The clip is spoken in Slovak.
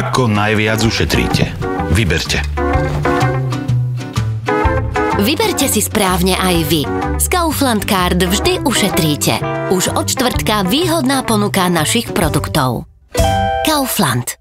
Ako najviac ušetríte? Vyberte. Vyberte si správne aj vy. Z Kaufland Card vždy ušetríte. Už od štvrtka výhodná ponuka našich produktov. Kaufland.